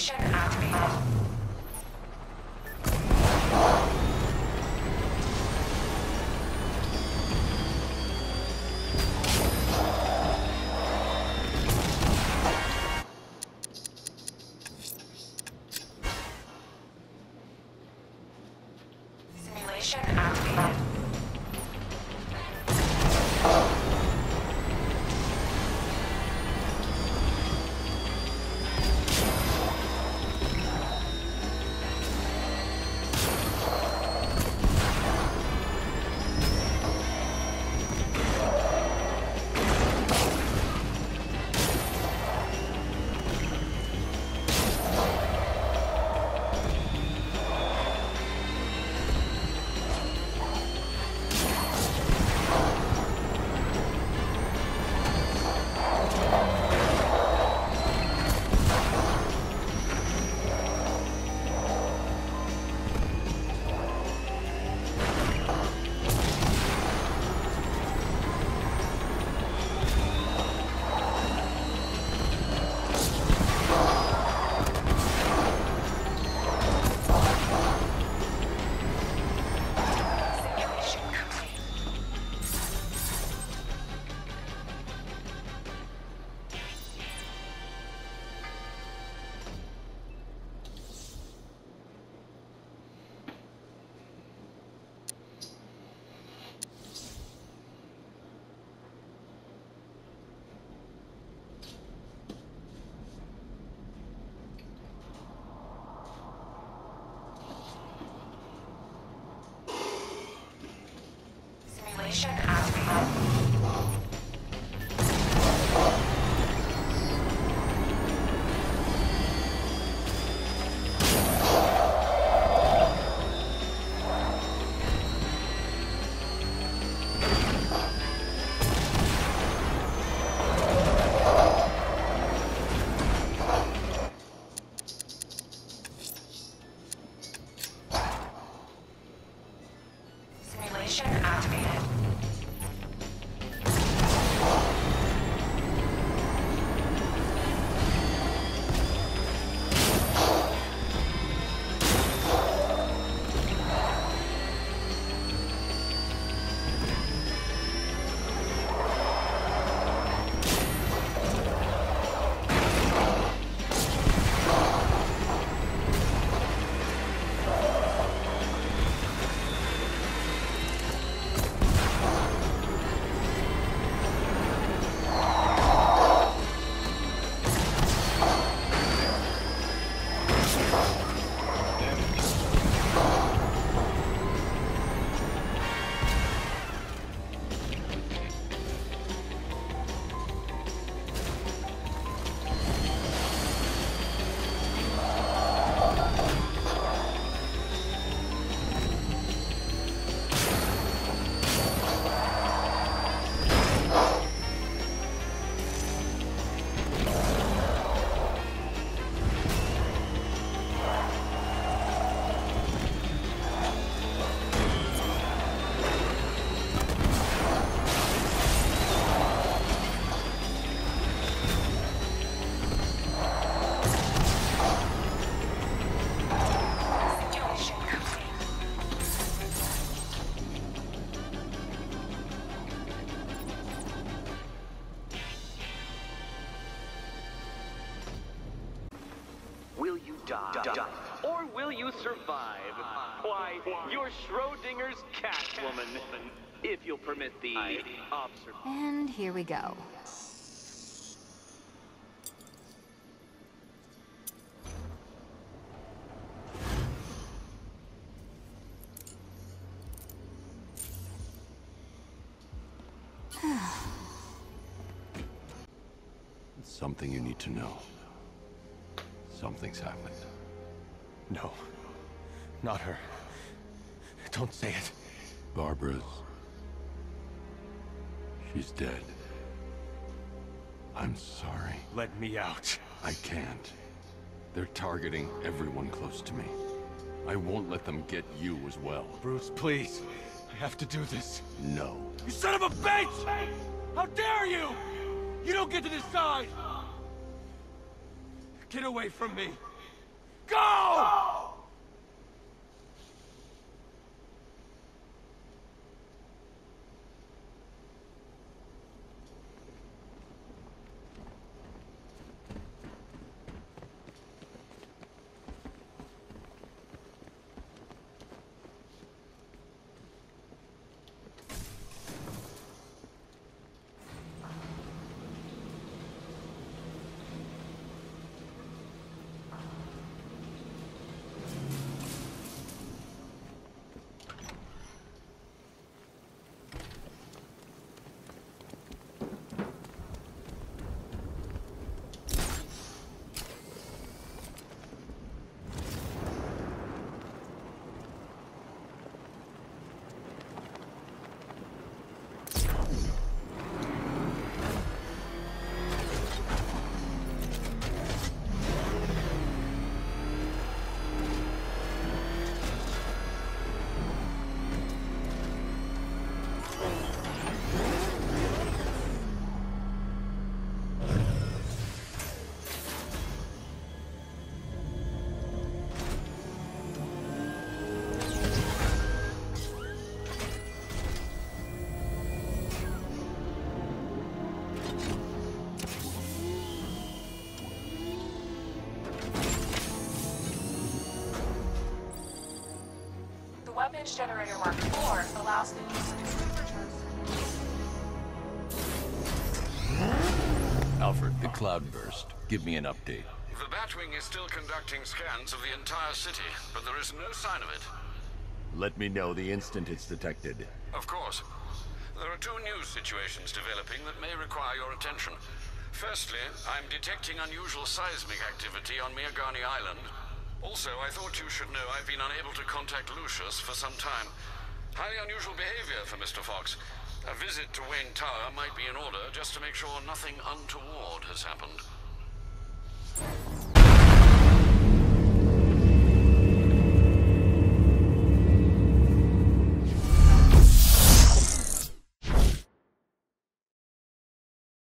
Simulation activated. Will you die? Or will you survive? Why, you're Schrodinger's Catwoman. If you'll permit the observation. And here we go. Something you need to know. Something's happened. No. Not her. Don't say it. Barbara's... She's dead. I'm sorry. Let me out. I can't. They're targeting everyone close to me. I won't let them get you as well. Bruce, please. I have to do this. No. You son of a bitch! How dare you! You don't get to decide! Get away from me! Go! Weapons Generator Mark IV allows the use of. Alfred, the cloudburst. Give me an update. The Batwing is still conducting scans of the entire city, but there is no sign of it. Let me know the instant it's detected. Of course. There are two new situations developing that may require your attention. Firstly, I'm detecting unusual seismic activity on Miagani Island. Also, I thought you should know I've been unable to contact Lucius for some time. Highly unusual behavior for Mr. Fox. A visit to Wayne Tower might be in order just to make sure nothing untoward has happened.